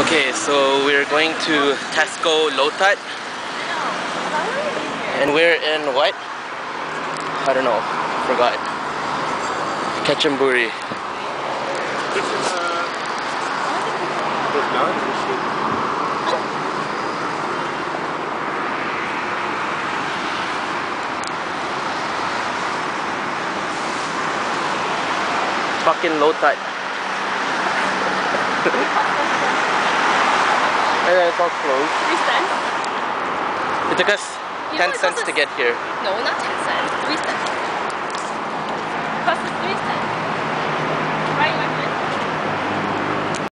Okay, so we're going to Tesco Lotus. And we're in what? I don't know. Forgot. Ketchumburi. This is uh. Fucking. and then it's closed. Three cents? It took us You 10 it cents to get here. No, not ten cents.